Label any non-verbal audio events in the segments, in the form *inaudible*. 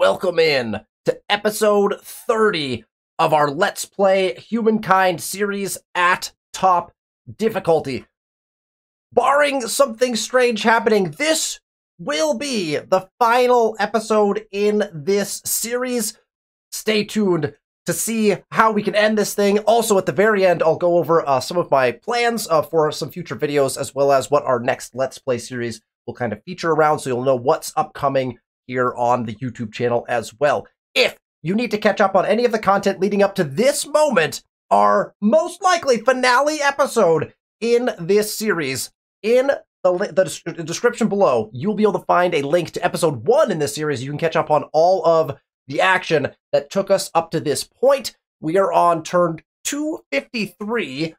welcome in to episode 30 of our Let's Play Humankind series at top difficulty. Barring something strange happening, this will be the final episode in this series. Stay tuned to see how we can end this thing. Also, at the very end, I'll go over uh, some of my plans uh, for some future videos, as well as what our next Let's Play series will kind of feature around, so you'll know what's upcoming here on the YouTube channel as well. If you need to catch up on any of the content leading up to this moment, our most likely finale episode in this series, in the, the, the description below, you'll be able to find a link to episode one in this series. You can catch up on all of the action that took us up to this point. We are on turn 253.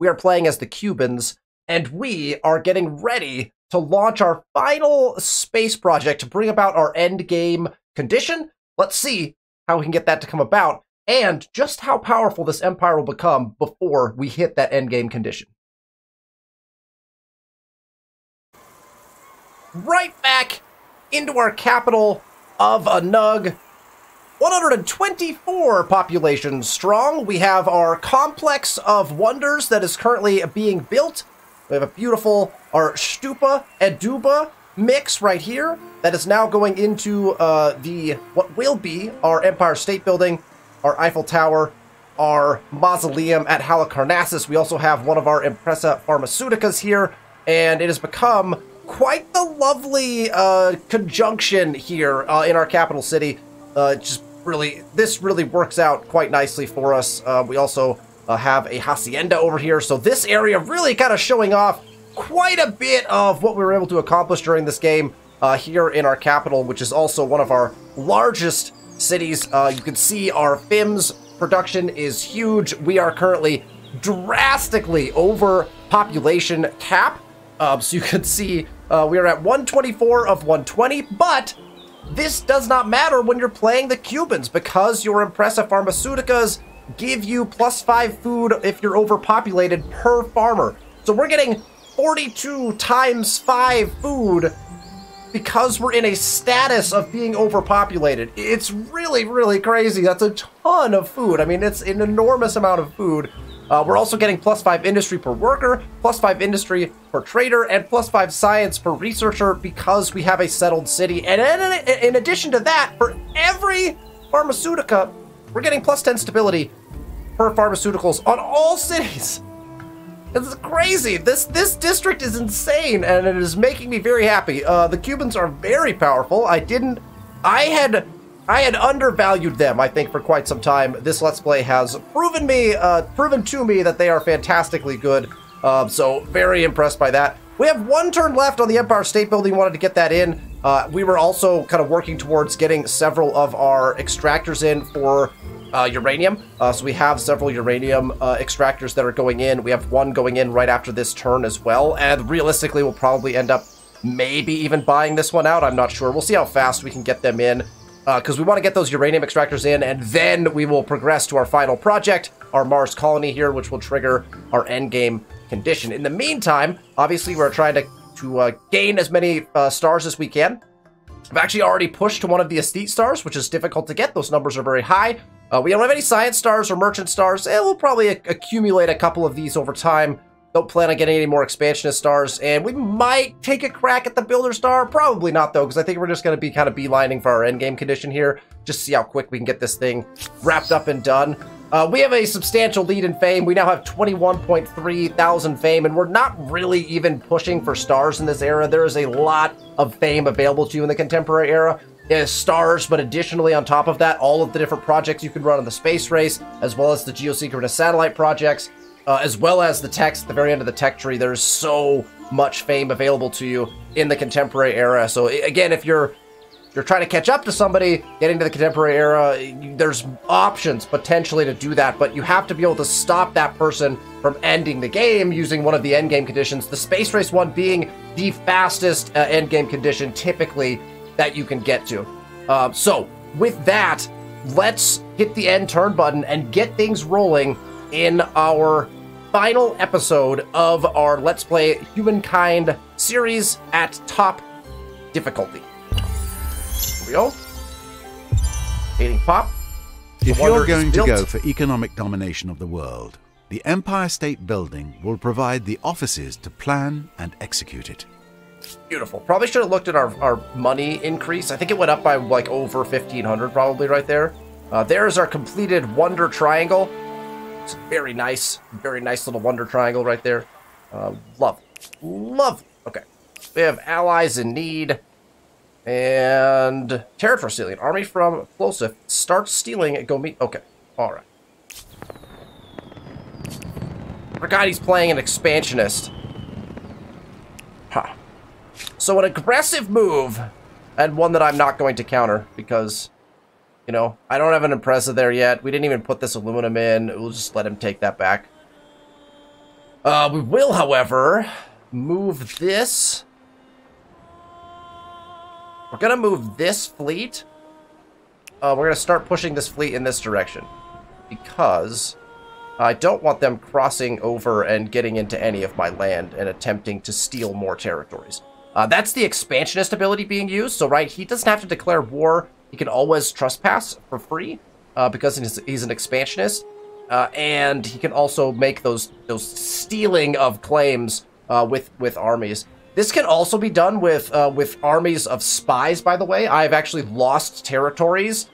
We are playing as the Cubans, and we are getting ready to launch our final space project to bring about our end game condition. Let's see how we can get that to come about and just how powerful this empire will become before we hit that end game condition. Right back into our capital of Anug. 124 population strong. We have our complex of wonders that is currently being built. We have a beautiful, our Stupa Eduba mix right here that is now going into uh, the, what will be our Empire State Building, our Eiffel Tower, our mausoleum at Halicarnassus. We also have one of our Impressa Pharmaceuticas here, and it has become quite the lovely uh, conjunction here uh, in our capital city. Uh, just really, this really works out quite nicely for us. Uh, we also uh, have a hacienda over here. So this area really kind of showing off quite a bit of what we were able to accomplish during this game uh, here in our capital, which is also one of our largest cities. Uh, you can see our FIMS production is huge. We are currently drastically over population cap. Um, so you can see uh, we are at 124 of 120, but this does not matter when you're playing the Cubans because your impressive Pharmaceuticas give you plus five food if you're overpopulated per farmer. So we're getting 42 times five food because we're in a status of being overpopulated. It's really, really crazy. That's a ton of food. I mean, it's an enormous amount of food. Uh, we're also getting plus five industry per worker, plus five industry per trader, and plus five science per researcher because we have a settled city. And in, in addition to that, for every pharmaceutica we're getting plus 10 stability per pharmaceuticals on all cities. It's crazy. This this district is insane, and it is making me very happy. Uh, the Cubans are very powerful. I didn't. I had. I had undervalued them, I think, for quite some time. This Let's Play has proven me, uh, proven to me that they are fantastically good. Uh, so very impressed by that. We have one turn left on the Empire State Building. Wanted to get that in. Uh, we were also kind of working towards getting several of our extractors in for uh, uranium. Uh, so we have several uranium uh, extractors that are going in. We have one going in right after this turn as well. And realistically, we'll probably end up maybe even buying this one out. I'm not sure. We'll see how fast we can get them in. Because uh, we want to get those uranium extractors in, and then we will progress to our final project, our Mars colony here, which will trigger our endgame condition. In the meantime, obviously, we're trying to, to uh, gain as many uh, stars as we can. I've actually already pushed to one of the aesthete stars, which is difficult to get. Those numbers are very high. Uh, we don't have any science stars or merchant stars. Eh, we'll probably accumulate a couple of these over time. Don't plan on getting any more expansionist stars, and we might take a crack at the builder star. Probably not, though, because I think we're just going to be kind of beelining for our endgame condition here. Just see how quick we can get this thing wrapped up and done. Uh, we have a substantial lead in fame. We now have 21.3 thousand fame, and we're not really even pushing for stars in this era. There is a lot of fame available to you in the contemporary era is stars, but additionally on top of that, all of the different projects you can run in the space race, as well as the geosynchronous satellite projects, uh, as well as the text at the very end of the tech tree. There's so much fame available to you in the contemporary era. So again, if you're you're trying to catch up to somebody getting to the contemporary era, there's options potentially to do that, but you have to be able to stop that person from ending the game using one of the end game conditions. The space race one being the fastest uh, endgame condition typically that you can get to. Uh, so, with that, let's hit the end turn button and get things rolling in our final episode of our Let's Play Humankind series at top difficulty. Here we go. Hating pop. If you're going to go for economic domination of the world, the Empire State Building will provide the offices to plan and execute it. Beautiful. Probably should have looked at our, our money increase. I think it went up by like over 1500 probably right there. Uh, there's our completed Wonder Triangle. It's very nice. Very nice little Wonder Triangle right there. Uh, love. Love. Okay. We have allies in need. And territory stealing. Army from Plosif. starts stealing and go meet. Okay. Alright. Forgot he's playing an expansionist. Huh. So an aggressive move, and one that I'm not going to counter, because, you know, I don't have an Impreza there yet. We didn't even put this aluminum in. We'll just let him take that back. Uh, we will, however, move this. We're gonna move this fleet. Uh, we're gonna start pushing this fleet in this direction. Because I don't want them crossing over and getting into any of my land and attempting to steal more territories. Uh, that's the expansionist ability being used. So, right, he doesn't have to declare war. He can always trespass for free uh, because he's, he's an expansionist. Uh, and he can also make those those stealing of claims uh, with with armies. This can also be done with uh, with armies of spies. By the way, I've actually lost territories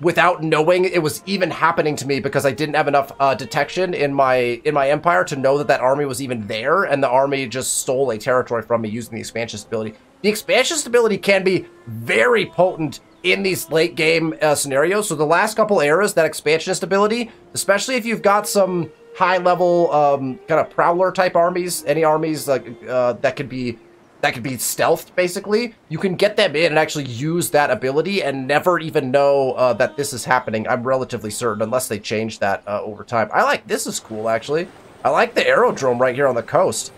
without knowing it was even happening to me because I didn't have enough uh, detection in my in my empire to know that that army was even there, and the army just stole a territory from me using the expansion ability. The expansion ability can be very potent in these late game uh, scenarios. So the last couple eras, that expansionist ability, especially if you've got some high level um, kind of prowler type armies, any armies like uh, that could be that could be stealthed basically. You can get them in and actually use that ability and never even know uh, that this is happening. I'm relatively certain unless they change that uh, over time. I like this is cool actually. I like the aerodrome right here on the coast.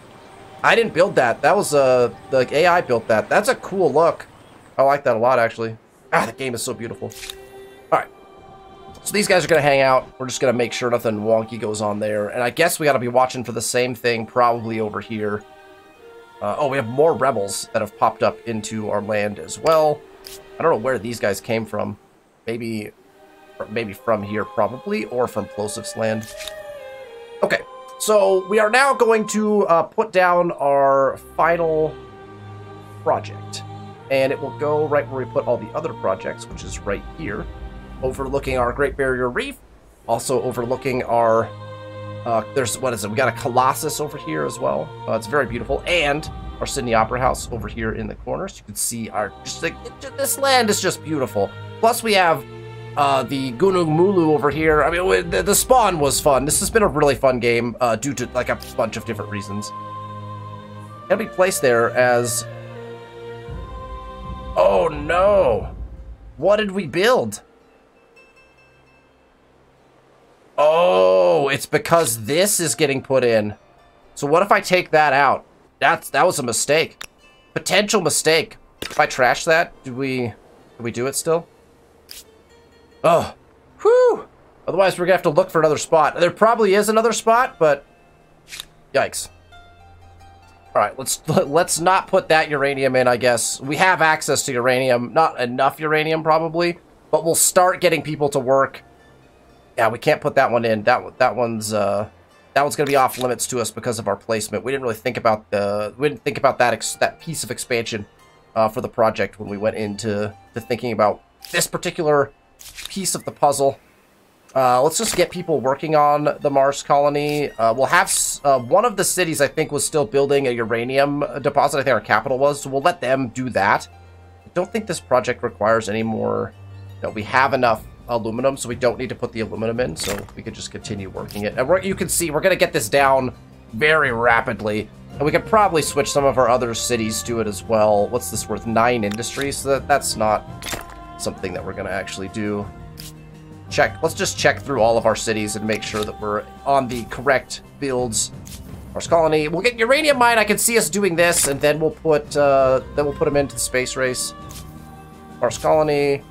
I didn't build that. That was uh the ai built that. That's a cool look. I like that a lot actually. Ah the game is so beautiful so these guys are gonna hang out we're just gonna make sure nothing wonky goes on there and i guess we gotta be watching for the same thing probably over here uh, oh, we have more rebels that have popped up into our land as well. I don't know where these guys came from. Maybe, maybe from here probably, or from Plosif's land. Okay, so we are now going to uh, put down our final project. And it will go right where we put all the other projects, which is right here. Overlooking our Great Barrier Reef. Also overlooking our uh, there's, what is it? We got a Colossus over here as well. Uh, it's very beautiful. And our Sydney Opera House over here in the corner. So you can see our, just like, this land is just beautiful. Plus we have uh, the Gunung Mulu over here. I mean, the, the spawn was fun. This has been a really fun game uh, due to like a bunch of different reasons. It'll be placed there as... Oh no! What did we build? Oh, it's because this is getting put in. So what if I take that out? That's that was a mistake. Potential mistake. If I trash that, do we do we do it still? Oh. Whew. Otherwise we're gonna have to look for another spot. There probably is another spot, but yikes. Alright, let's *laughs* let's not put that uranium in, I guess. We have access to uranium. Not enough uranium probably, but we'll start getting people to work yeah, we can't put that one in. That that one's uh, that one's gonna be off limits to us because of our placement. We didn't really think about the we didn't think about that ex that piece of expansion uh, for the project when we went into to thinking about this particular piece of the puzzle. Uh, let's just get people working on the Mars colony. Uh, we'll have uh, one of the cities I think was still building a uranium deposit. I think our capital was, so we'll let them do that. I don't think this project requires any more. No, we have enough aluminum, so we don't need to put the aluminum in, so we could just continue working it. And you can see we're going to get this down very rapidly, and we could probably switch some of our other cities to it as well. What's this worth? Nine industries? So that, that's not something that we're going to actually do. Check. Let's just check through all of our cities and make sure that we're on the correct builds. Mars colony. We'll get uranium mine. I can see us doing this, and then we'll put uh, then we'll put them into the space race. Mars colony.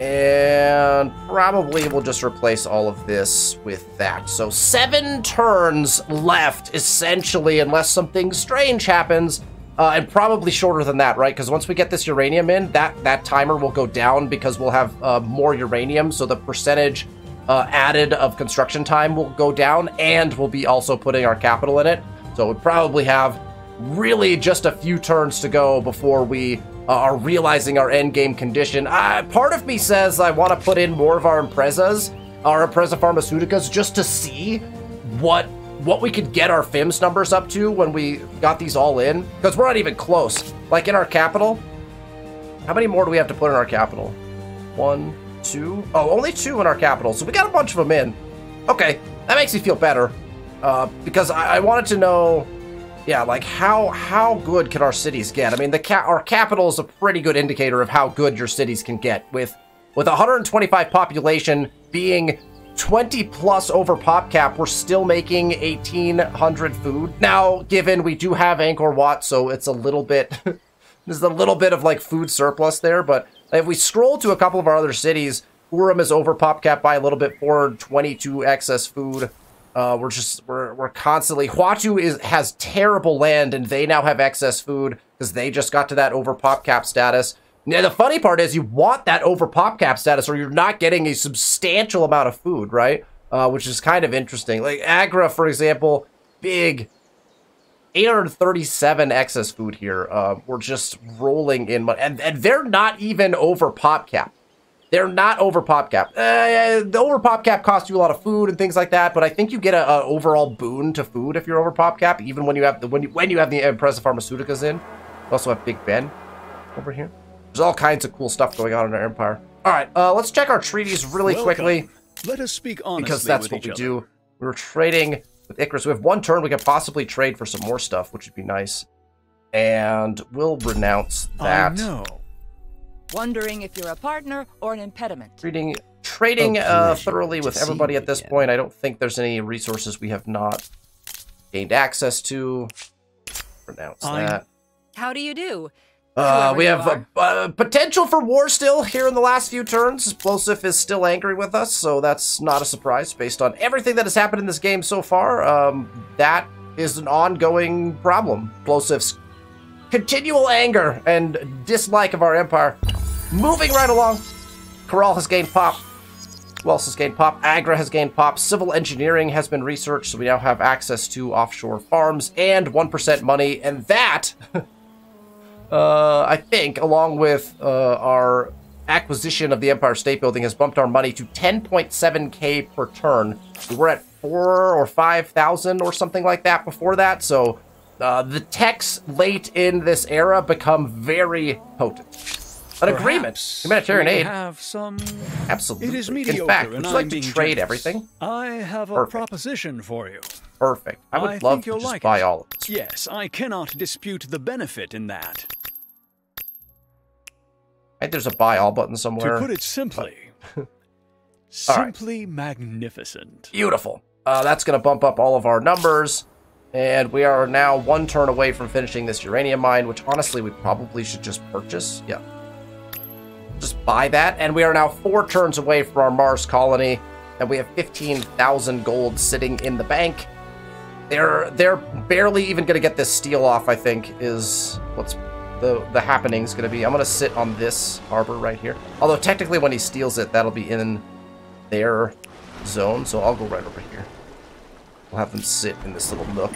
And probably we'll just replace all of this with that. So seven turns left, essentially, unless something strange happens. Uh, and probably shorter than that, right? Because once we get this uranium in, that, that timer will go down because we'll have uh, more uranium. So the percentage uh, added of construction time will go down, and we'll be also putting our capital in it. So we probably have really just a few turns to go before we uh, are realizing our end game condition. Uh, part of me says I want to put in more of our Imprezas, our Impreza Pharmaceuticas, just to see what what we could get our FIMS numbers up to when we got these all in, because we're not even close. Like in our capital, how many more do we have to put in our capital? One, two. Oh, only two in our capital, so we got a bunch of them in. Okay, that makes me feel better, uh, because I, I wanted to know, yeah, like how how good can our cities get? I mean, the ca our capital is a pretty good indicator of how good your cities can get. With with 125 population being 20 plus over pop cap, we're still making 1800 food. Now, given we do have Angkor Wat, so it's a little bit, *laughs* there's a little bit of like food surplus there, but if we scroll to a couple of our other cities, Urim is over pop cap by a little bit, 422 excess food. Uh, we're just, we're, we're constantly, Huatu is, has terrible land and they now have excess food because they just got to that over pop cap status. Now, the funny part is you want that over pop cap status or you're not getting a substantial amount of food, right? Uh, which is kind of interesting. Like Agra, for example, big 837 excess food here. Uh, we're just rolling in money. And, and they're not even over pop cap. They're not over pop cap. Uh, the over pop cap costs you a lot of food and things like that, but I think you get a, a overall boon to food if you're over pop cap, even when you have the when you when you have the Impreza Pharmaceuticas in. We also have Big Ben over here. There's all kinds of cool stuff going on in our empire. All right, uh, let's check our treaties really Welcome. quickly. Let us speak honestly Because that's what we other. do. We were trading with Icarus. We have one turn. We could possibly trade for some more stuff, which would be nice. And we'll renounce that. I know. Wondering if you're a partner or an impediment. Trading, trading uh, thoroughly with everybody at this again. point. I don't think there's any resources we have not gained access to. Pronounce I- that. How do you do? Uh, we have uh, uh, potential for war still here in the last few turns. Plosif is still angry with us, so that's not a surprise based on everything that has happened in this game so far. Um, that is an ongoing problem. Plosif's continual anger and dislike of our empire. Moving right along. Corral has gained pop. Else has gained pop? Agra has gained pop. Civil engineering has been researched, so we now have access to offshore farms and 1% money, and that *laughs* uh, I think, along with uh, our acquisition of the Empire State Building, has bumped our money to 10.7k per turn. We were at four or five thousand or something like that before that, so uh, the techs late in this era become very potent. An agreement, humanitarian aid, Have some. absolutely. It is In mediocre, fact, and would you I'm like to trade generous. everything? I have a Perfect. proposition for you. Perfect. I would I love to just like buy it. all of this. Yes, I cannot dispute the benefit in that. I think there's a buy all button somewhere. To put it simply, *laughs* All right. simply magnificent. Beautiful. Uh, that's going to bump up all of our numbers. And we are now one turn away from finishing this uranium mine, which honestly we probably should just purchase. Yeah. Just buy that. And we are now four turns away from our Mars colony. And we have 15,000 gold sitting in the bank. They're they're barely even going to get this steel off, I think, is what's the, the happening's going to be. I'm going to sit on this harbor right here. Although technically when he steals it, that'll be in their zone, so I'll go right over here. We'll have them sit in this little nook.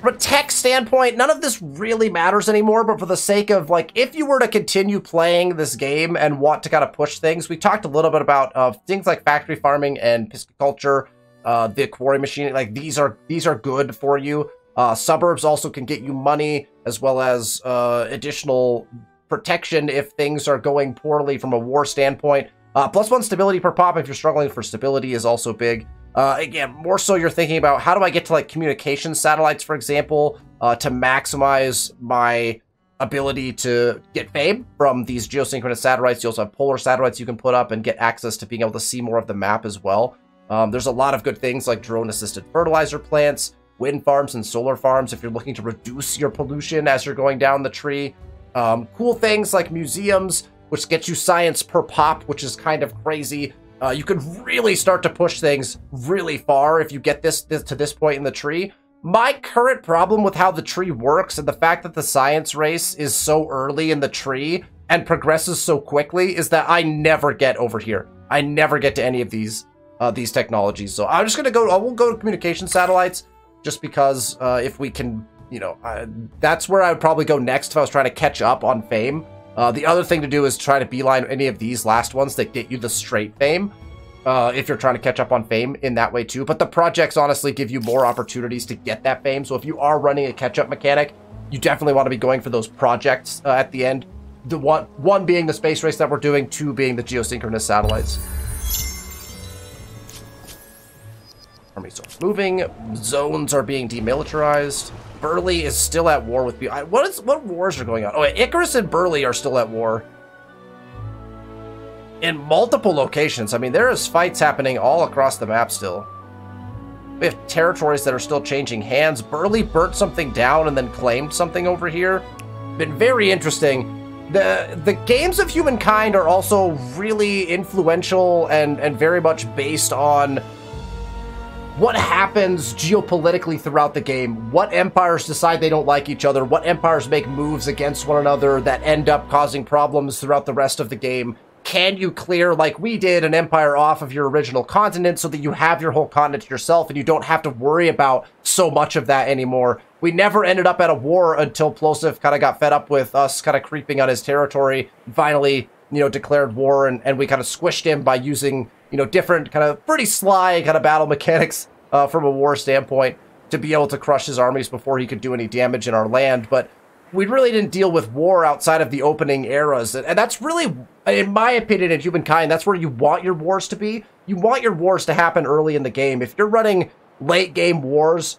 From a tech standpoint, none of this really matters anymore, but for the sake of, like, if you were to continue playing this game and want to kind of push things, we talked a little bit about uh, things like factory farming and pisciculture, uh, the quarry machine, like, these are these are good for you. Uh, suburbs also can get you money, as well as uh, additional protection if things are going poorly from a war standpoint. Uh, plus one stability per pop if you're struggling for stability is also big. Uh, again, more so you're thinking about how do I get to like communication satellites, for example, uh, to maximize my ability to get fame from these geosynchronous satellites. You also have polar satellites you can put up and get access to being able to see more of the map as well. Um, there's a lot of good things like drone-assisted fertilizer plants, wind farms, and solar farms if you're looking to reduce your pollution as you're going down the tree. Um, cool things like museums, which get you science per pop, which is kind of crazy. Uh, you could really start to push things really far if you get this, this to this point in the tree. my current problem with how the tree works and the fact that the science race is so early in the tree and progresses so quickly is that I never get over here. I never get to any of these uh, these technologies. So I'm just gonna go. I will go to communication satellites just because uh, if we can, you know, that's where I would probably go next if I was trying to catch up on fame. Uh, the other thing to do is try to beeline any of these last ones that get you the straight fame. Uh, if you're trying to catch up on fame in that way too. But the projects honestly give you more opportunities to get that fame. So if you are running a catch-up mechanic, you definitely want to be going for those projects uh, at the end. The one one being the space race that we're doing, two being the geosynchronous satellites. Armies are moving. Zones are being demilitarized. Burley is still at war with. What is what wars are going on? Oh, Icarus and Burley are still at war in multiple locations. I mean, there is fights happening all across the map still. We have territories that are still changing hands. Burley burnt something down and then claimed something over here. Been very interesting. The the games of humankind are also really influential and, and very much based on what happens geopolitically throughout the game, what empires decide they don't like each other, what empires make moves against one another that end up causing problems throughout the rest of the game. Can you clear, like we did, an empire off of your original continent so that you have your whole continent yourself and you don't have to worry about so much of that anymore? We never ended up at a war until Plosif kind of got fed up with us kind of creeping on his territory, finally, you know, declared war, and, and we kind of squished him by using you know, different kind of pretty sly kind of battle *laughs* mechanics uh, from a war standpoint to be able to crush his armies before he could do any damage in our land. But we really didn't deal with war outside of the opening eras. And that's really, in my opinion, in humankind, that's where you want your wars to be. You want your wars to happen early in the game. If you're running late game wars,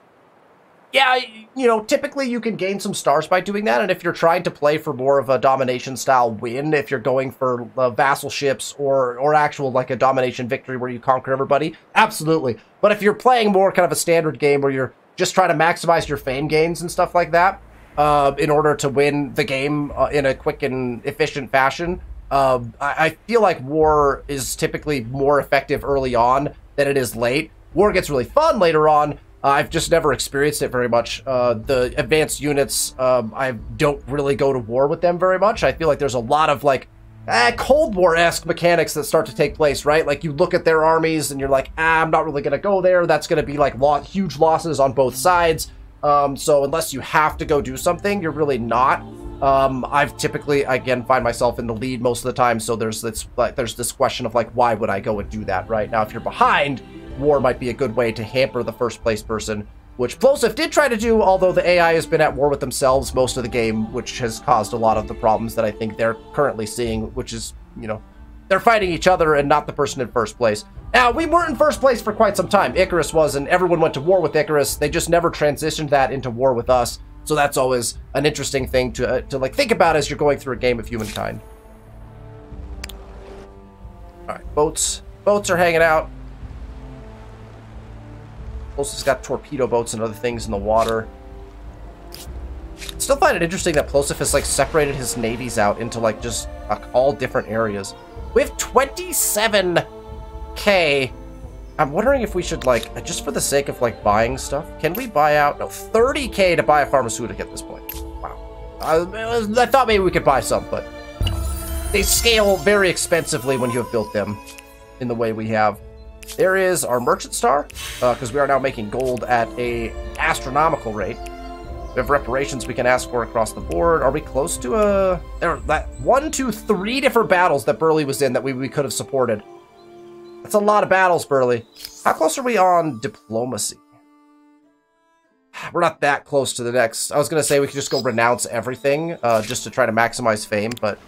yeah, you know, typically you can gain some stars by doing that. And if you're trying to play for more of a domination style win, if you're going for uh, vassal ships or or actual like a domination victory where you conquer everybody, absolutely. But if you're playing more kind of a standard game where you're just trying to maximize your fame gains and stuff like that, uh, in order to win the game uh, in a quick and efficient fashion, uh, I, I feel like war is typically more effective early on than it is late. War gets really fun later on, uh, I've just never experienced it very much. Uh, the advanced units, um, I don't really go to war with them very much. I feel like there's a lot of like eh, Cold War-esque mechanics that start to take place, right? Like you look at their armies and you're like, ah, I'm not really gonna go there. That's gonna be like lo huge losses on both sides. Um, so unless you have to go do something, you're really not. Um, I've typically, again, find myself in the lead most of the time. So there's this, like, there's this question of like, why would I go and do that, right? Now, if you're behind, war might be a good way to hamper the first place person, which Plosif did try to do, although the AI has been at war with themselves most of the game, which has caused a lot of the problems that I think they're currently seeing, which is, you know, they're fighting each other and not the person in first place. Now, we weren't in first place for quite some time. Icarus was, and everyone went to war with Icarus. They just never transitioned that into war with us. So that's always an interesting thing to, uh, to like think about as you're going through a game of humankind. All right, boats. Boats are hanging out. Plosif's got torpedo boats and other things in the water. Still find it interesting that Plosif has like separated his navies out into like just like, all different areas. We have 27k. I'm wondering if we should like, uh, just for the sake of like buying stuff, can we buy out, no, 30k to buy a pharmaceutical at this point. Wow. I, I thought maybe we could buy some, but they scale very expensively when you have built them in the way we have. There is our merchant star, because uh, we are now making gold at a astronomical rate. We have reparations we can ask for across the board. Are we close to a... There that one, two, three different battles that Burley was in that we, we could have supported. That's a lot of battles, Burley. How close are we on diplomacy? *sighs* We're not that close to the next. I was going to say we could just go renounce everything uh, just to try to maximize fame, but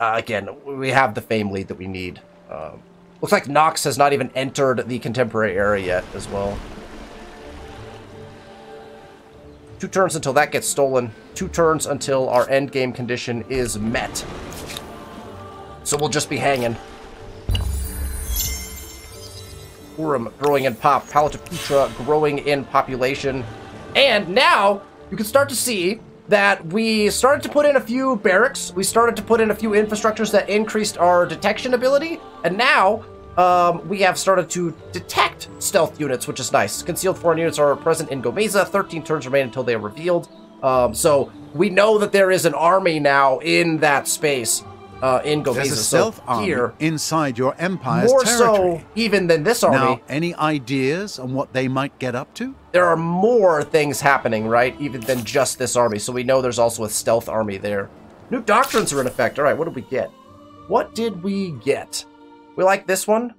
uh, again, we have the fame lead that we need. Um, Looks like Nox has not even entered the contemporary era yet as well. Two turns until that gets stolen. Two turns until our end game condition is met. So we'll just be hanging. Urim growing in pop. Palataputra growing in population. And now you can start to see that we started to put in a few barracks. We started to put in a few infrastructures that increased our detection ability. And now um, we have started to detect stealth units, which is nice. Concealed foreign units are present in Gomeza. 13 turns remain until they are revealed. Um, so we know that there is an army now in that space uh, in Gomeza. There's a stealth so army here, inside your empire's more territory. so even than this army, Now, any ideas on what they might get up to? there are more things happening, right? Even than just this army. So we know there's also a stealth army there. New doctrines are in effect. All right, what did we get? What did we get? We like this one.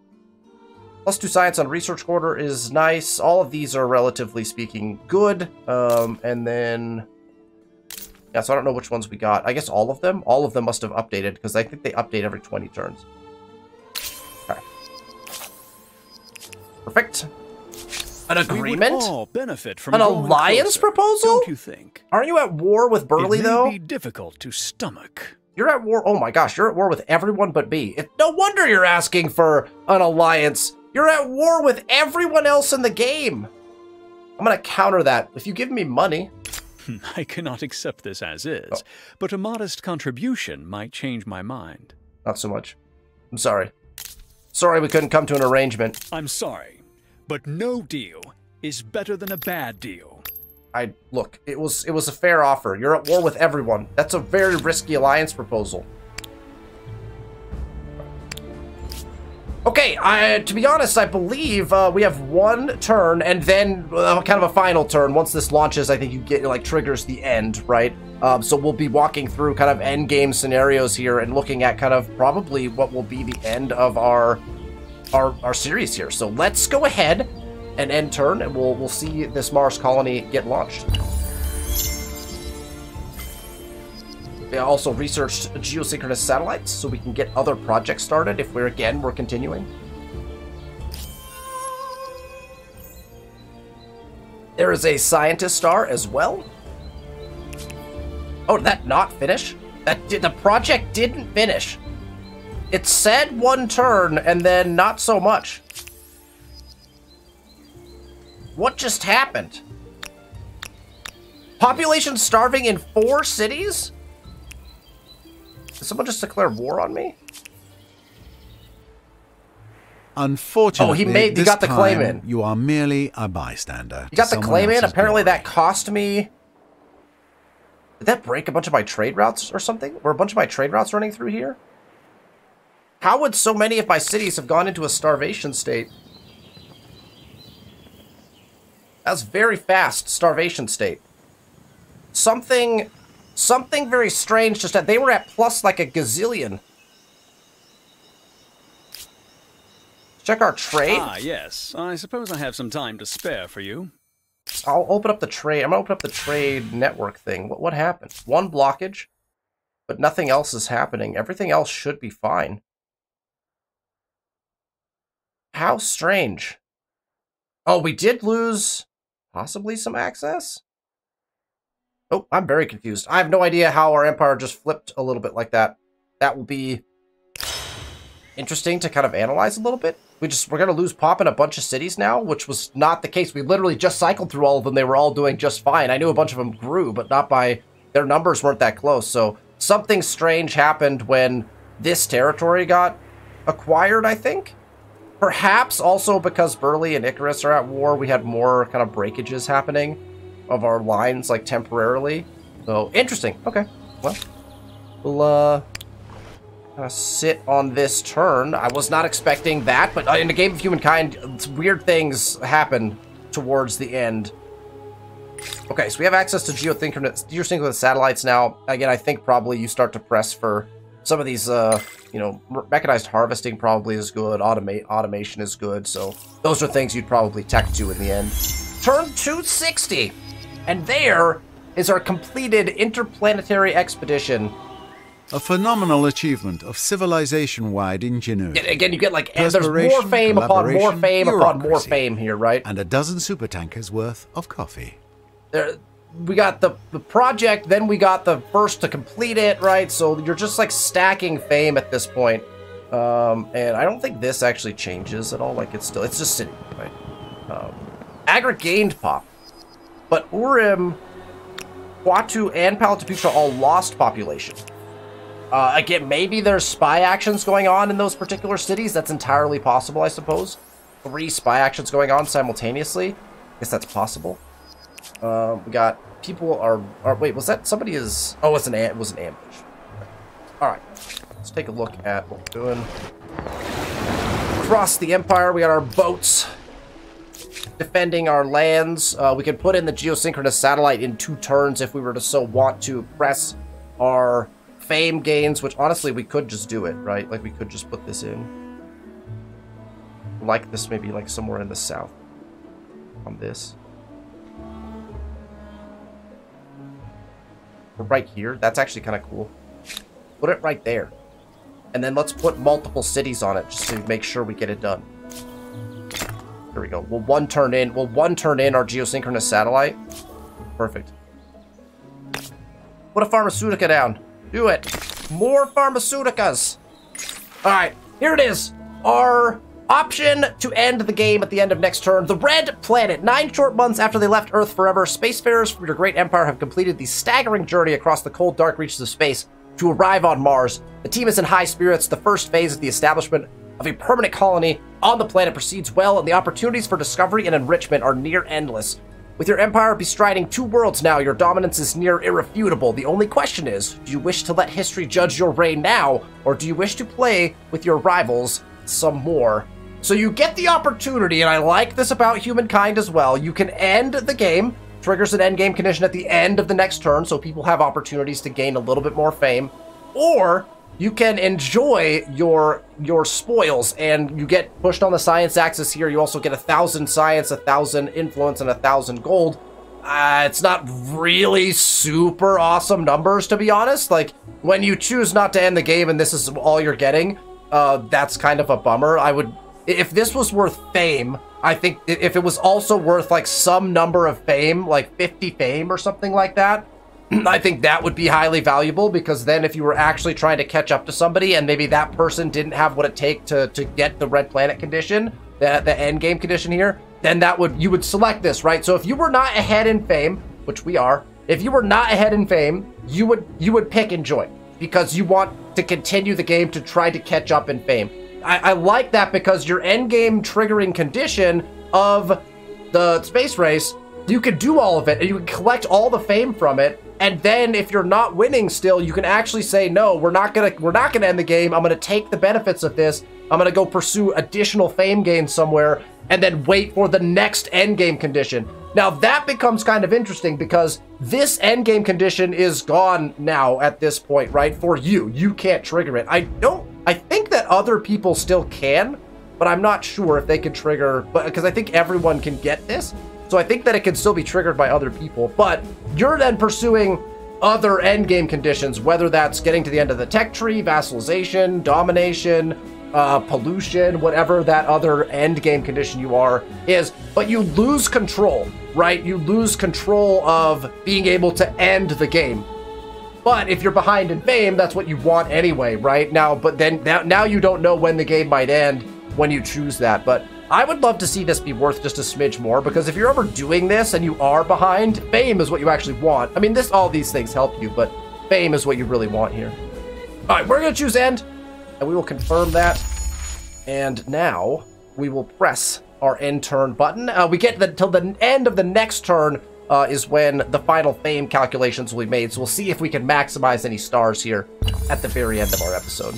Plus two science on research quarter is nice. All of these are relatively speaking good. Um, and then yeah, so I don't know which ones we got. I guess all of them. All of them must have updated because I think they update every 20 turns. Okay. Perfect. An We would agreement? all benefit from An alliance closer, proposal? Don't you think? Aren't you at war with Burley though? it may though? be difficult to stomach. You're at war. Oh my gosh, you're at war with everyone but me. It, no wonder you're asking for an alliance. You're at war with everyone else in the game. I'm gonna counter that. If you give me money, *laughs* I cannot accept this as is, Oh. but a modest contribution might change my mind. not so much. I'm sorry. Sorry we couldn't come to an arrangement. I'm sorry, but no deal is better than a bad deal. I look. It was it was a fair offer. You're at war with everyone. That's a very risky alliance proposal. Okay, I, to be honest, I believe uh, we have one turn and then uh, kind of a final turn. Once this launches, I think you get like triggers the end, right? Um, so we'll be walking through kind of end game scenarios here and looking at kind of probably what will be the end of our our, our series here. So let's go ahead and end turn, and we'll we'll see this Mars colony get launched. We also researched geosynchronous satellites, so we can get other projects started if we're again we're continuing. There is a scientist star as well. Oh, did that not finish? That did, the project didn't finish. It said one turn and then not so much. What just happened? Population starving in four cities? Did someone just declare war on me? Unfortunately, Oh, he made- he got the claim in. You are merely a bystander. You got the claim in? Apparently glory. that cost me... Did that break a bunch of my trade routes or something? Were a bunch of my trade routes running through here? How would so many of my cities have gone into a starvation state? That's very fast starvation state. Something... Something very strange just that they were at plus like a gazillion. Check our trade. Ah, yes. I suppose I have some time to spare for you. I'll open up the trade. I'm gonna open up the trade network thing. What what happened? One blockage, but nothing else is happening. Everything else should be fine. How strange. Oh, we did lose possibly some access? Oh, I'm very confused. I have no idea how our empire just flipped a little bit like that. That will be interesting to kind of analyze a little bit. We just we're gonna lose pop in a bunch of cities now, which was not the case. We literally just cycled through all of them. They were all doing just fine. I knew a bunch of them grew, but not by their numbers weren't that close. So something strange happened when this territory got acquired. I think. Perhaps also because Burley and Icarus are at war, we had more kind of breakages happening of our lines, like temporarily. So interesting. Okay, well, we'll uh, of sit on this turn. I was not expecting that, but uh, in the game of humankind, weird things happen towards the end. Okay, so we have access to geosynchronous, geosynchronous satellites now. Again, I think probably you start to press for some of these, uh, you know, mechanized harvesting probably is good. Automate automation is good. So those are things you'd probably tech to in the end. Turn 260, and there is our completed interplanetary expedition. A phenomenal achievement of civilization-wide ingenuity. Again, you get like there's more fame upon more fame upon more fame here, right? and a dozen supertankers worth of coffee. there we got the the project then we got the first to complete it right so you're just like stacking fame at this point um and i don't think this actually changes at all like it's still it's just sitting right um gained pop but urim Quatu and Palataputra all lost population Uh, again, maybe there's spy actions going on in those particular cities. That's entirely possible, I suppose. Three spy actions going on simultaneously. I guess that's possible. Uh, we got people are, are wait was that somebody is oh it's an it was an ambush all right. Let's take a look at what we're doing. Across the empire we got our boats defending our lands. Uh, we can put in the geosynchronous satellite in two turns if we were to so want to press our fame gains which honestly we could just do it right? Like we could just put this in. Like this maybe like somewhere in the south on this right here. That's actually kind of cool. Put it right there. And then let's put multiple cities on it just to make sure we get it done. There we go. We'll one turn in. We'll one turn in our geosynchronous satellite. Perfect. Put a pharmaceutica down. Do it. More pharmaceuticas. All right, here it is. Our Option to end the game at the end of next turn. The Red Planet. Nine short months after they left Earth forever, spacefarers from your great empire have completed the staggering journey across the cold, dark reaches of space to arrive on Mars. The team is in high spirits. The first phase of the establishment of a permanent colony on the planet proceeds well, and the opportunities for discovery and enrichment are near endless. With your empire bestriding two worlds now, your dominance is near irrefutable. The only question is, do you wish to let history judge your reign now, or do you wish to play with your rivals some more? So you get the opportunity, and I like this about humankind as well. You can end the game, triggers an end game condition at the end of the next turn, so people have opportunities to gain a little bit more fame. Or you can enjoy your your spoils, and you get pushed on the science axis here. You also get a thousand science, a thousand influence, and a thousand gold. Uh, it's not really super awesome numbers, to be honest. Like, when you choose not to end the game and this is all you're getting, uh, that's kind of a bummer. I would if this was worth fame, I think if it was also worth like some number of fame, like 50 fame or something like that, *clears throat* I think that would be highly valuable because then if you were actually trying to catch up to somebody and maybe that person didn't have what it take to, to get the red planet condition, the, the end game condition here, then that would you would select this, right? So if you were not ahead in fame, which we are, if you were not ahead in fame, you would you would pick enjoy because you want to continue the game to try to catch up in fame. I, I like that because your end game triggering condition of the space race, you can do all of it and you can collect all the fame from it. And then if you're not winning still, you can actually say, no, we're not gonna we're not gonna end the game. I'm gonna take the benefits of this. I'm gonna go pursue additional fame gains somewhere and then wait for the next end game condition. Now that becomes kind of interesting because this end game condition is gone now at this point, right? For you, you can't trigger it. I don't I think that other people still can, but I'm not sure if they can trigger, but because I think everyone can get this. So I think that it can still be triggered by other people, but you're then pursuing other endgame conditions, whether that's getting to the end of the tech tree, vassalization, domination, uh, pollution, whatever that other end game condition you are is, but you lose control, right? You lose control of being able to end the game. But if you're behind in fame, that's what you want anyway, right? Now, but then now, now you don't know when the game might end when you choose that. But I would love to see this be worth just a smidge more because if you're ever doing this and you are behind, fame is what you actually want. I mean, this all these things help you, but fame is what you really want here. All right, we're gonna choose end, and we will confirm that. And now we will press our end turn button. Uh, we get the, till the end of the next turn uh, is when the final fame calculations will be made. So we'll see if we can maximize any stars here at the very end of our episode.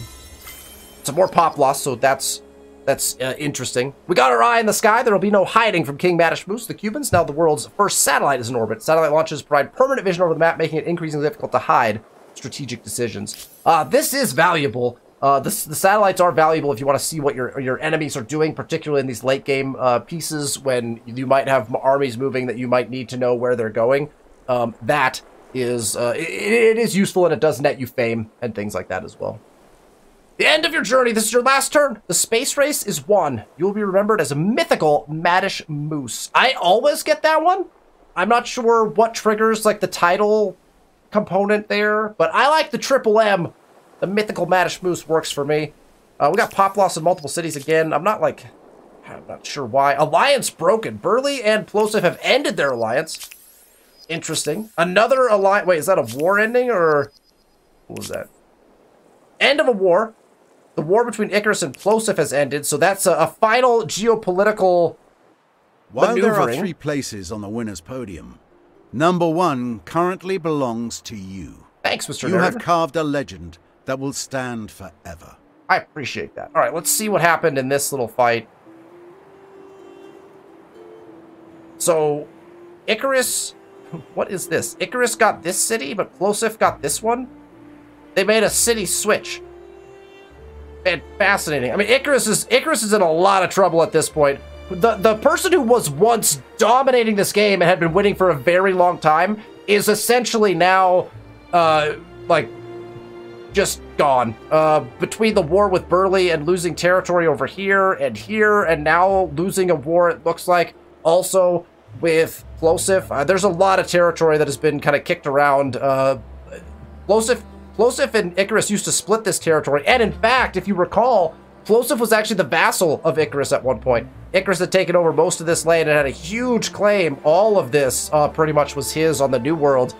Some more pop loss, so that's that's uh, interesting. We got our eye in the sky. There will be no hiding from King Madish Moose, the Cubans. Now the world's first satellite is in orbit. Satellite launches provide permanent vision over the map, making it increasingly difficult to hide strategic decisions. Uh, this is valuable uh, the, the satellites are valuable if you want to see what your your enemies are doing, particularly in these late game uh, pieces when you might have armies moving that you might need to know where they're going. Um, that is uh, it, it is useful and it does net you fame and things like that as well. The end of your journey. This is your last turn. The space race is won. You will be remembered as a mythical Madish Moose. I always get that one. I'm not sure what triggers like the title component there, but I like the triple M the mythical Madish Moose works for me. Uh, we got pop loss in multiple cities again. I'm not like, I'm not sure why. Alliance broken. Burley and Plosif have ended their alliance. Interesting. Another alliance. Wait, is that a war ending or what was that? end of a war. The war between Icarus and Plosif has ended, so that's a, a final geopolitical While there are three places on the winner's podium, number one currently belongs to you. Thanks, Mr. You Nerd. have carved a legend that will stand forever. I appreciate that. All right, let's see what happened in this little fight. So, Icarus, *laughs* what is this? Icarus got this city, but Plosif got this one? They made a city switch. And fascinating. I mean, Icarus is Icarus is in a lot of trouble at this point. The the person who was once dominating this game and had been winning for a very long time is essentially now, uh, like just gone. Uh, between the war with Burley and losing territory over here and here, and now losing a war, it looks like, also with Plosif. Uh, there's a lot of territory that has been kind of kicked around. Uh, Plosif, Plosif and Icarus used to split this territory, and in fact, if you recall, Plosif was actually the vassal of Icarus at one point. Icarus had taken over most of this land and had a huge claim. All of this uh, pretty much was his on the New World.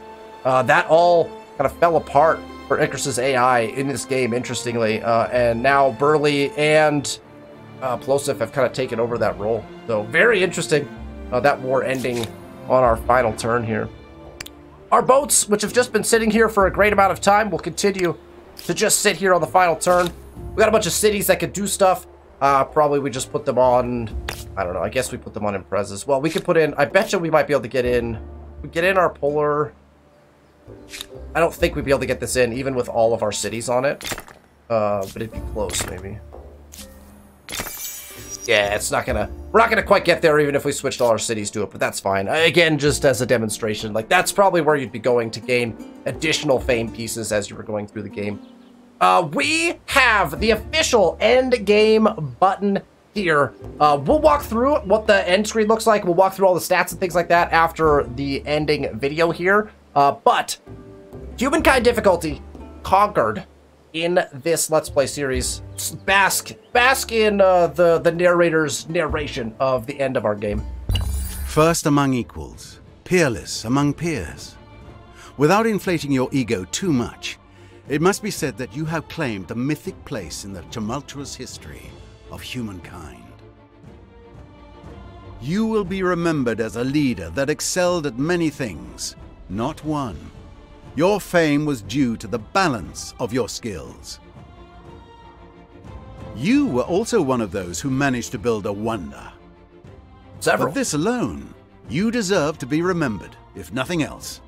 Uh, that all kind of fell apart for Icarus's AI in this game, interestingly. Uh, and now Burley and uh, Plosif have kind of taken over that role. So very interesting, uh, that war ending on our final turn here. Our boats, which have just been sitting here for a great amount of time, will continue to just sit here on the final turn. We got a bunch of cities that could do stuff. Uh, probably we just put them on, I don't know, I guess we put them on Imprezas. Well, we could put in, I bet you we might be able to get in, we get in our polar, I don't think we'd be able to get this in, even with all of our cities on it. Uh, but it'd be close, maybe. Yeah, it's not gonna, we're not gonna quite get there even if we switched all our cities to it, but that's fine. Again, just as a demonstration, like that's probably where you'd be going to gain additional fame pieces as you were going through the game. Uh, we have the official end game button here. Uh, we'll walk through what the end screen looks like. We'll walk through all the stats and things like that after the ending video here. Uh, but humankind difficulty conquered in this Let's Play series. Bask, bask in uh, the the narrator's narration of the end of our game. First among equals, peerless among peers. Without inflating your ego too much, it must be said that you have claimed a mythic place in the tumultuous history of humankind. You will be remembered as a leader that excelled at many things, not one. Your fame was due to the balance of your skills. You were also one of those who managed to build a wonder. Several. For this alone, you deserve to be remembered, if nothing else.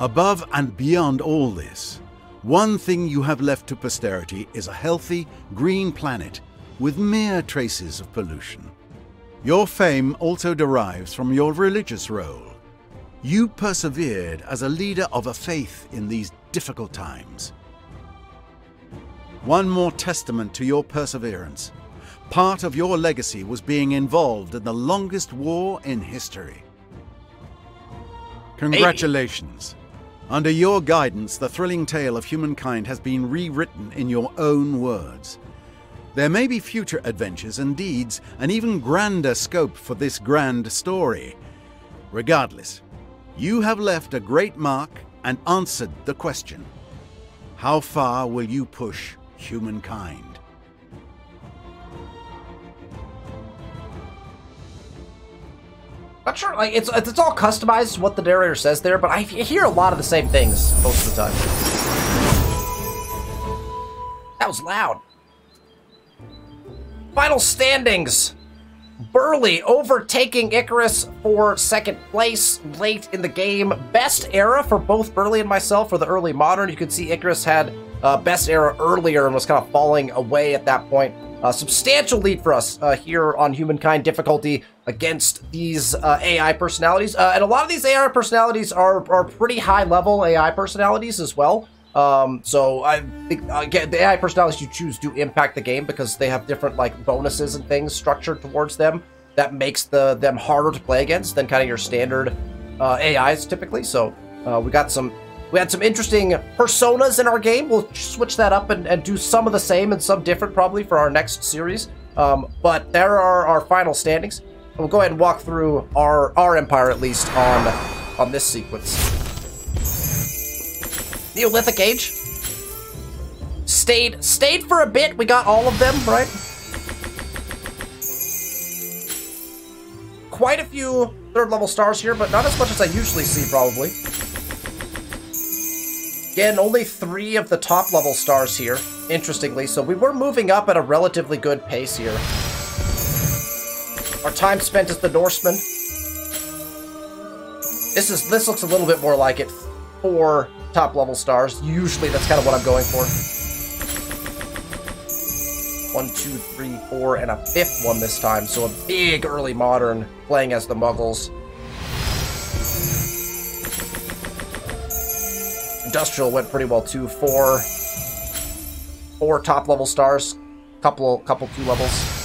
Above and beyond all this, one thing you have left to posterity is a healthy, green planet with mere traces of pollution. Your fame also derives from your religious role. You persevered as a leader of a faith in these difficult times. One more testament to your perseverance. Part of your legacy was being involved in the longest war in history. Congratulations. Under your guidance, the thrilling tale of humankind has been rewritten in your own words. There may be future adventures and deeds, and even grander scope for this grand story. Regardless, you have left a great mark and answered the question How far will you push humankind? Not sure, like, it's, it's all customized what the narrator says there, but I hear a lot of the same things most of the time. That was loud. Final standings. Burley overtaking Icarus for second place late in the game. Best era for both Burley and myself for the early modern. You can see Icarus had uh, best era earlier and was kind of falling away at that point. Substantial lead for us uh, here on Humankind difficulty against these uh, AI personalities. Uh, and a lot of these AI personalities are, are pretty high level AI personalities as well. Um, so I think again, the AI personalities you choose do impact the game because they have different like bonuses and things structured towards them that makes the them harder to play against than kind of your standard uh, AIs typically. So uh, we got some we had some interesting personas in our game. We'll switch that up and, and do some of the same and some different probably for our next series. Um, but there are our final standings. We'll go ahead and walk through our our empire at least on on this sequence. Neolithic Age. stayed stayed for a bit. We got all of them, right? Quite a few third level stars here, but not as much as I usually see, probably. Again, only three of the top level stars here, interestingly, so we were moving up at a relatively good pace here. Our time spent as the Norseman. This is this looks a little bit more like it. Four top level stars. Usually that's kind of what I'm going for. One, two, three, four, and a fifth one this time. So a big early modern playing as the Mughals. Industrial went pretty well too. Four, four top level stars, couple, couple two levels.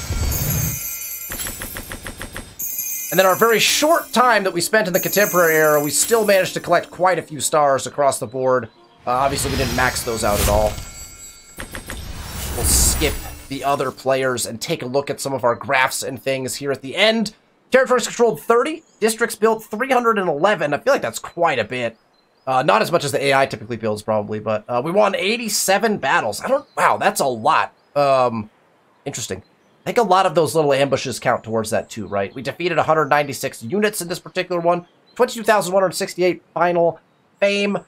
And then our very short time that we spent in the contemporary era, we still managed to collect quite a few stars across the board. Uh, obviously, we didn't max those out at all. We'll skip the other players and take a look at some of our graphs and things here at the end. Territories controlled 30, districts built 311. I feel like that's quite a bit. Uh, not as much as the AI typically builds, probably, but uh, we won 87 battles. I don't... Wow, that's a lot. Um, interesting. I think a lot of those little ambushes count towards that too, right? We defeated 196 units in this particular one. 22,168 final fame.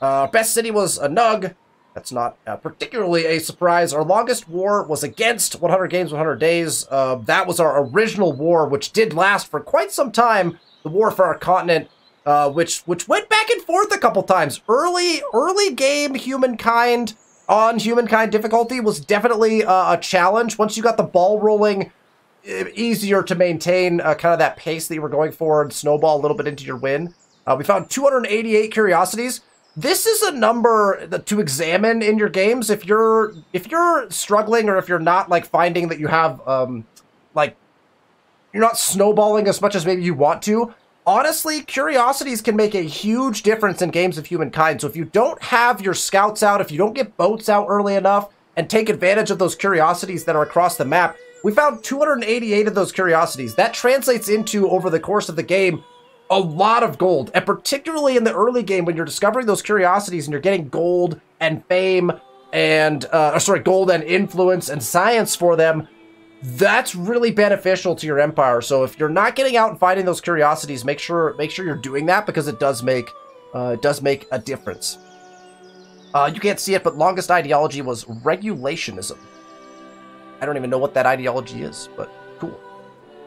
Uh, best city was a Nug. That's not uh, particularly a surprise. Our longest war was against 100 Games, 100 Days. Uh, that was our original war, which did last for quite some time. The war for our continent, uh, which which went back and forth a couple times. Early early game humankind on humankind difficulty was definitely uh, a challenge. Once you got the ball rolling, easier to maintain uh, kind of that pace that you were going for and snowball a little bit into your win. Uh, we found 288 curiosities. This is a number to examine in your games if you're if you're struggling or if you're not like finding that you have um like you're not snowballing as much as maybe you want to honestly, curiosities can make a huge difference in games of humankind. So if you don't have your scouts out, if you don't get boats out early enough and take advantage of those curiosities that are across the map, we found 288 of those curiosities. That translates into, over the course of the game, a lot of gold. And particularly in the early game when you're discovering those curiosities and you're getting gold and fame and, uh, sorry, gold and influence and science for them, that's really beneficial to your empire. So if you're not getting out and finding those curiosities, make sure make sure you're doing that because it does make uh, it does make a difference. Uh, you can't see it, but longest ideology was regulationism. I don't even know what that ideology is, but cool.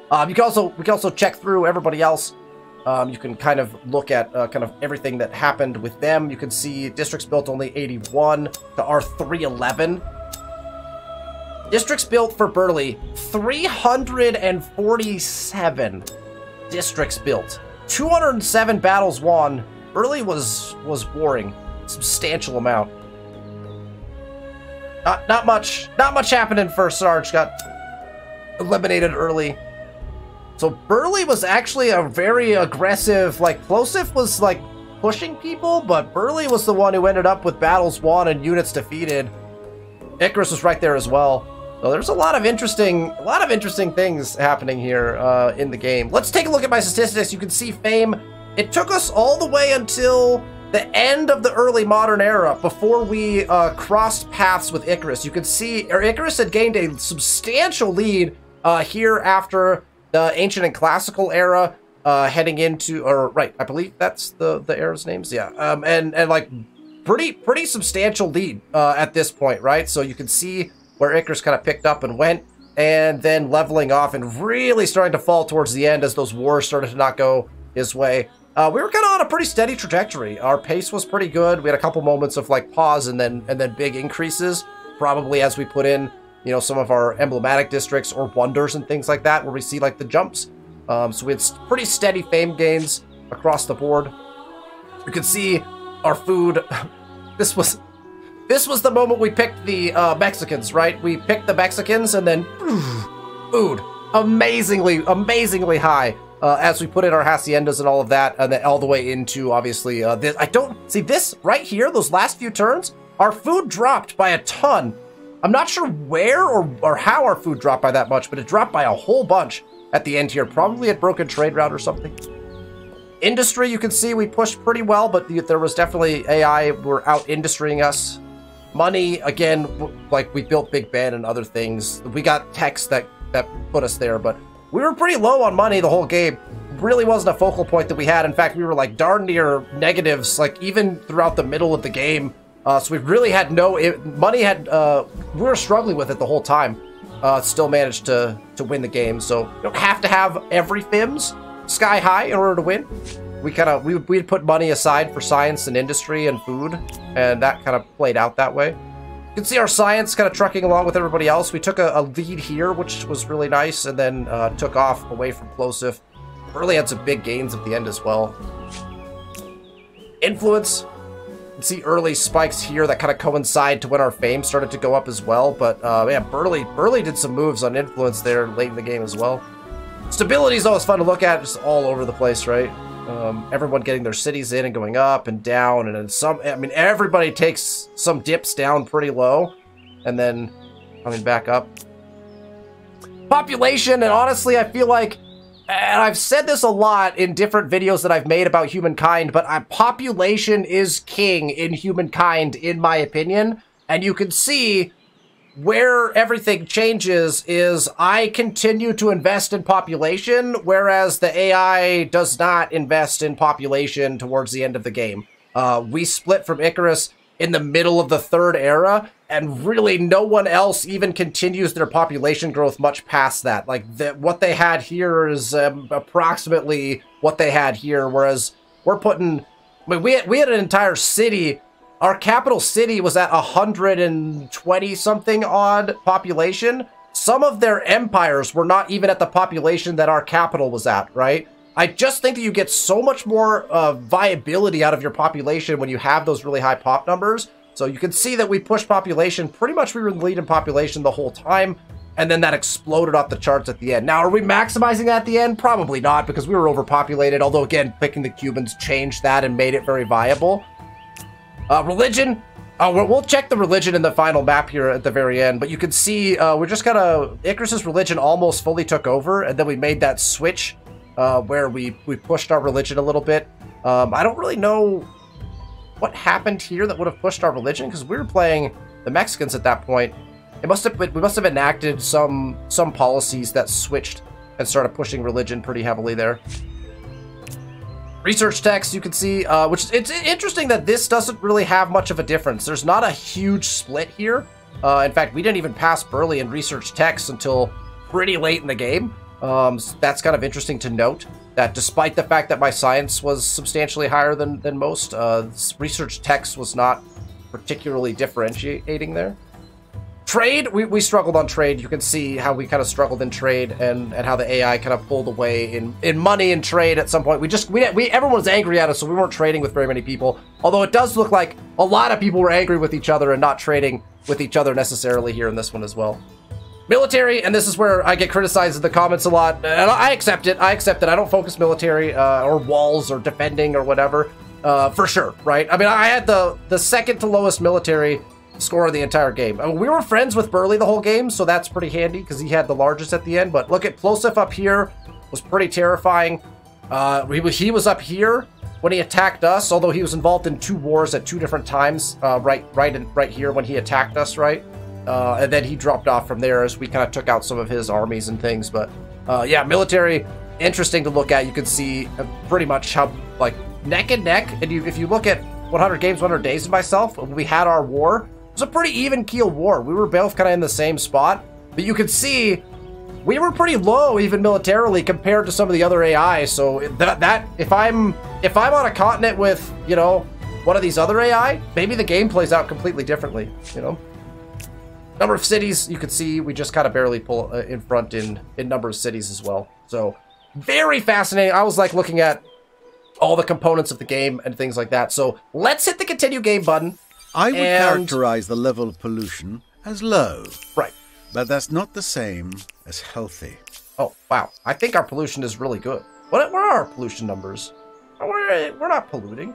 Um, you can also we can also check through everybody else. Um, you can kind of look at uh, kind of everything that happened with them. You can see districts built only 81 to our 311 Districts built for Burly, 347 districts built. 207 battles won. Burly was was warring. Substantial amount. Not, not much. Not much happening for Sarge. Got eliminated early. So Burly was actually a very aggressive, like, Plosif was, like, pushing people, but Burly was the one who ended up with battles won and units defeated. Icarus was right there as well. So there's a lot of interesting, a lot of interesting things happening here uh, in the game. Let's take a look at my statistics. You can see fame. It took us all the way until the end of the early modern era before we uh, crossed paths with Icarus. You can see, or Icarus had gained a substantial lead uh, here after the ancient and classical era, uh, heading into, or right, I believe that's the the era's names. Yeah, um, and and like pretty pretty substantial lead uh, at this point, right? So you can see where Icarus kind of picked up and went, and then leveling off and really starting to fall towards the end as those wars started to not go his way. Uh, we were kind of on a pretty steady trajectory. Our pace was pretty good. We had a couple moments of like pause and then and then big increases, probably as we put in, you know, some of our emblematic districts or wonders and things like that, where we see like the jumps. Um, so we had pretty steady fame gains across the board. You can see our food. *laughs* this was this was the moment we picked the uh, Mexicans, right? We picked the Mexicans and then food amazingly, amazingly high uh, as we put in our haciendas and all of that, and then all the way into obviously uh, this. I don't see this right here. Those last few turns, our food dropped by a ton. I'm not sure where or, or how our food dropped by that much, but it dropped by a whole bunch at the end here. Probably at broken trade route or something. Industry, you can see we pushed pretty well, but there was definitely AI were out industrying us Money, again, like we built Big Ben and other things. We got techs that, that put us there, but we were pretty low on money the whole game. Really wasn't a focal point that we had. In fact, we were like darn near negatives, like even throughout the middle of the game. Uh, so we really had no it, money. Had uh, we were struggling with it the whole time. Uh, still managed to to win the game. So you don't have to have every FIMS sky high in order to win. We kind of we we'd put money aside for science and industry and food, and that kind of played out that way. You can see our science kind of trucking along with everybody else. We took a, a lead here, which was really nice, and then uh, took off away from Plosif. Really had some big gains at the end as well. Influence. See early spikes here that kind of coincide to when our fame started to go up as well. But uh, yeah, Burley Burley did some moves on influence there late in the game as well. Stability is always fun to look at. It's all over the place, right? Um, everyone getting their cities in and going up and down, and then some. I mean, everybody takes some dips down pretty low, and then coming back up. Population, and honestly, I feel like, and I've said this a lot in different videos that I've made about humankind, but uh, population is king in humankind, in my opinion. And you can see where everything changes is I continue to invest in population, whereas the AI does not invest in population towards the end of the game. Uh, we split from Icarus in the middle of the third era, and really no one else even continues their population growth much past that. Like, the, what they had here is um, approximately what they had here, whereas we're putting... I mean, we we had an entire city our capital city was at 120 something odd population. Some of their empires were not even at the population that our capital was at, right? I just think that you get so much more uh, viability out of your population when you have those really high pop numbers. So you can see that we pushed population. Pretty much we were in the lead in population the whole time. And then that exploded off the charts at the end. Now, are we maximizing that at the end? Probably not, because we were overpopulated. Although, again, picking the Cubans changed that and made it very viable. Uh, religion. Uh, we'll, check the religion in the final map here at the very end, but you can see uh, we're just of Icarus's religion almost fully took over, and then we made that switch uh, where we we pushed our religion a little bit. Um, I don't really know what happened here that would have pushed our religion because we were playing the Mexicans at that point. It must have we must have enacted some some policies that switched and started pushing religion pretty heavily there. Research text, you can see, uh, which it's interesting that this doesn't really have much of a difference. There's not a huge split here. Uh, in fact, we didn't even pass Burley in research text until pretty late in the game. Um, so that's kind of interesting to note that despite the fact that my science was substantially higher than, than most, uh, research text was not particularly differentiating there. Trade, we, we struggled on trade. You can see how we kind of struggled in trade and, and how the AI kind of pulled away in, in money and trade at some point. We just, we, we everyone was angry at us, so we weren't trading with very many people. Although it does look like a lot of people were angry with each other and not trading with each other necessarily here in this one as well. Military, and this is where I get criticized in the comments a lot, and I accept it. I accept it. I don't focus military uh, or walls or defending or whatever, uh, for sure, right? I mean, I had the the second to lowest military score of the entire game. I mean, we were friends with Burley the whole game, so that's pretty handy because he had the largest at the end. But look at Plosif up here was pretty terrifying. Uh, he, he was up here when he attacked us, although he was involved in two wars at two different times. Uh, right, right, in, right here when he attacked us, right. Uh, and then he dropped off from there as we kind of took out some of his armies and things. But uh, yeah, military, interesting to look at. You can see uh, pretty much how like neck and neck. And you, if you look at 100 games, 100 days of myself, we had our war, it was a pretty even keel war. We were both kind of in the same spot, but you could see we were pretty low even militarily compared to some of the other AI. So that that if I'm if I'm on a continent with you know one of these other AI, maybe the game plays out completely differently. You know. Number of cities, you can see we just kind of barely pull uh, in front in, in number of cities as well. So, very fascinating. I was like looking at all the components of the game and things like that. So, let's hit the continue game button. I would And- characterize the level of pollution as low, Right. but that's not the same as healthy. Oh, wow. I think our pollution is really good. What, what are our pollution numbers? Oh, We're, we're not polluting.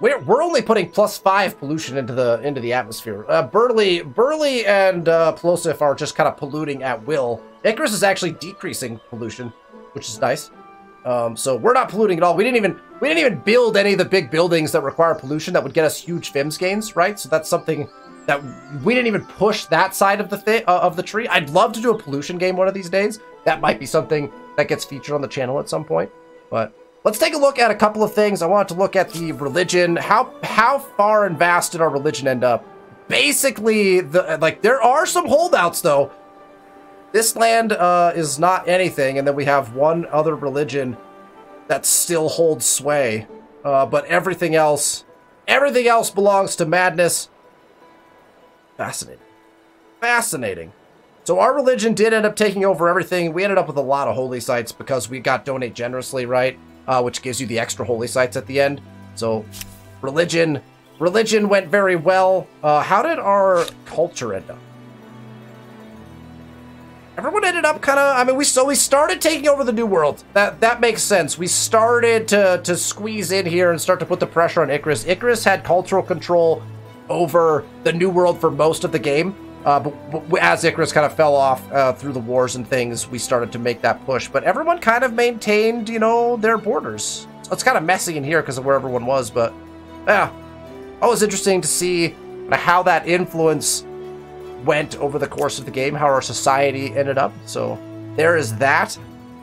We're, we're only putting plus five pollution into the into the atmosphere. Uh, Burley, Burley and uh, Plosif are just kind of polluting at will. Icarus is actually decreasing pollution, which is nice. Um, so we're not polluting at all. We didn't even we didn't even build any of the big buildings that require pollution that would get us huge FIMS gains, right? So that's something that we didn't even push that side of the thi- uh, of the tree. I'd love to do a pollution game one of these days. That might be something that gets featured on the channel at some point. But let's take a look at a couple of things. I wanted to look at the religion. How how far and vast did our religion end up? Basically, the like there are some holdouts though. This land uh, is not anything, and then we have one other religion that still holds sway. Uh, but everything else, everything else belongs to madness. Fascinating. Fascinating. So our religion did end up taking over everything. We ended up with a lot of holy sites because we got donate generously, right? Uh, which gives you the extra holy sites at the end. So religion, religion went very well. Uh, how did our culture end up? Everyone ended up kind of. I mean, we so we started taking over the new world. That that makes sense. We started to to squeeze in here and start to put the pressure on Icarus. Icarus had cultural control over the new world for most of the game. Uh, but, but as Icarus kind of fell off uh, through the wars and things, we started to make that push. But everyone kind of maintained, you know, their borders. So it's kind of messy in here because of where everyone was, but yeah, always interesting to see how that influence went over the course of the game, how our society ended up. So there is that.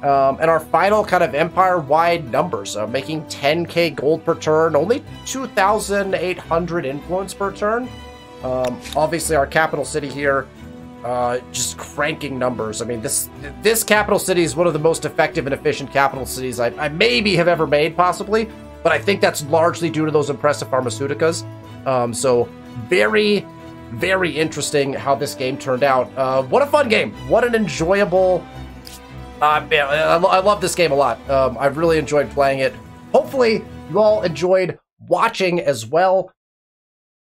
Um, and our final kind of empire-wide numbers, uh, making 10k gold per turn, only 2,800 influence per turn. Um, obviously, our capital city here, uh, just cranking numbers. I mean, this this capital city is one of the most effective and efficient capital cities I, I maybe have ever made, possibly. But I think that's largely due to those impressive pharmaceuticas. Um, so very, very interesting how this game turned out. Uh, what a fun game! What an enjoyable uh, I, I love this game a lot. Um, I've really enjoyed playing it. Hopefully, you all enjoyed watching as well.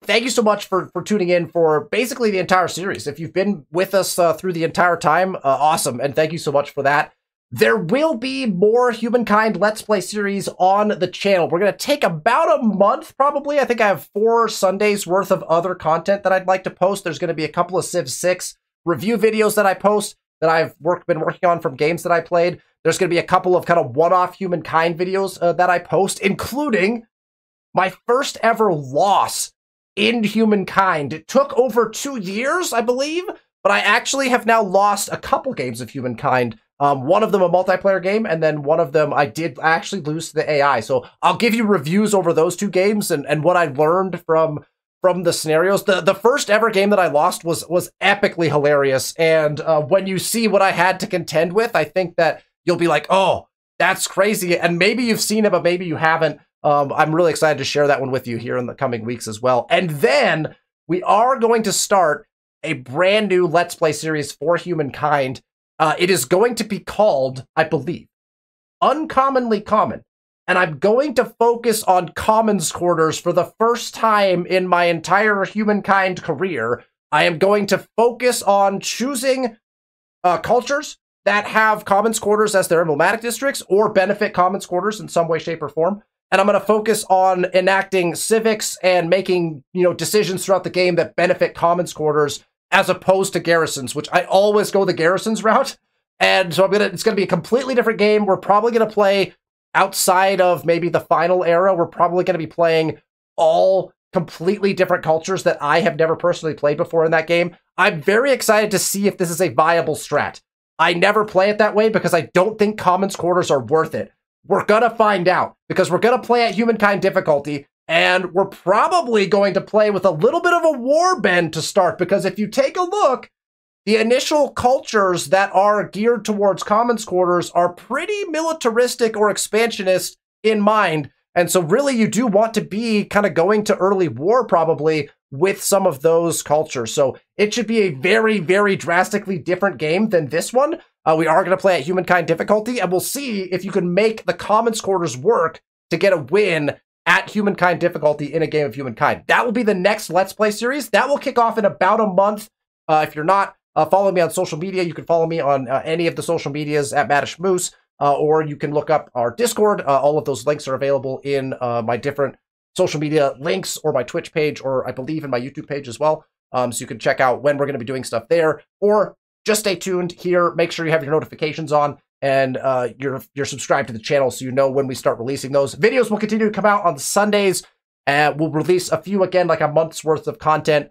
Thank you so much for, for tuning in for basically the entire series. If you've been with us uh, through the entire time, uh, awesome. And thank you so much for that. There will be more Humankind Let's Play series on the channel. We're going to take about a month, probably. I think I have four Sundays worth of other content that I'd like to post. There's going to be a couple of Civ 6 review videos that I post that I've work, been working on from games that I played. There's going to be a couple of kind of one-off humankind videos uh, that I post, including my first ever loss in humankind. It took over two years, I believe, but I actually have now lost a couple games of humankind. Um, one of them a multiplayer game, and then one of them I did actually lose to the AI. So I'll give you reviews over those two games and, and what I learned from from the scenarios. The the first ever game that I lost was was epically hilarious, and uh, when you see what I had to contend with, I think that you'll be like, oh, that's crazy, and maybe you've seen it, but maybe you haven't. Um, I'm really excited to share that one with you here in the coming weeks as well. And then we are going to start a brand new Let's Play series for Humankind. Uh, it is going to be called, I believe, Uncommonly Common and I'm going to focus on commons quarters for the first time in my entire humankind career. I am going to focus on choosing uh, cultures that have commons quarters as their emblematic districts or benefit commons quarters in some way, shape, or form. And I'm going to focus on enacting civics and making you know decisions throughout the game that benefit commons quarters as opposed to garrisons, which I always go the garrisons route. And so I'm gonna it's gonna be a completely different game. We're probably gonna play outside of maybe the final era, we're probably going to be playing all completely different cultures that I have never personally played before in that game. I'm very excited to see if this is a viable strat. I never play it that way because I don't think Commons Quarters are worth it. We're going to find out because we're going to play at Humankind difficulty and we're probably going to play with a little bit of a war bend to start because if you take a look, the initial cultures that are geared towards commons quarters are pretty militaristic or expansionist in mind. And so, really, you do want to be kind of going to early war probably with some of those cultures. So, it should be a very, very drastically different game than this one. Uh, we are going to play at humankind difficulty, and we'll see if you can make the commons quarters work to get a win at humankind difficulty in a game of humankind. That will be the next Let's Play series. That will kick off in about a month. Uh, if you're not uh, follow me on social media. You can follow me on uh, any of the social medias at Madish Moose, uh, or you can look up our Discord. Uh, all of those links are available in uh, my different social media links, or my Twitch page, or I believe in my YouTube page as well. Um, so you can check out when we're going to be doing stuff there, or just stay tuned here. Make sure you have your notifications on. And uh, you're you're subscribed to the channel so you know when we start releasing those. Videos will continue to come out on Sundays. and we'll release a few again, like a month's worth of content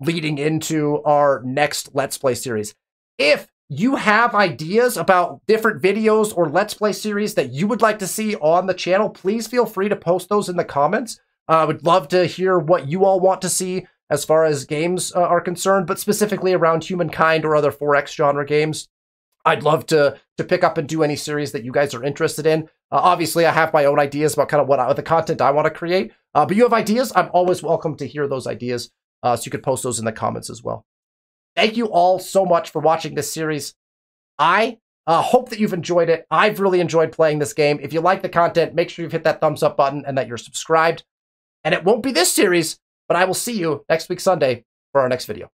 leading into our next Let's Play series. If you have ideas about different videos or Let's Play series that you would like to see on the channel, please feel free to post those in the comments. I would love to hear what you all want to see as far as games uh, are concerned, but specifically around Humankind or other 4X genre games. I'd love to to pick up and do any series that you guys are interested in. Uh, obviously, I have my own ideas about kind of what I, the content I want to create. Uh, but you have ideas, I'm always welcome to hear those ideas. Uh, so you could post those in the comments as well. Thank you all so much for watching this series. I uh, hope that you've enjoyed it. I've really enjoyed playing this game. If you like the content, make sure you've hit that thumbs up button and that you're subscribed. And it won't be this series, but I will see you next week Sunday for our next video.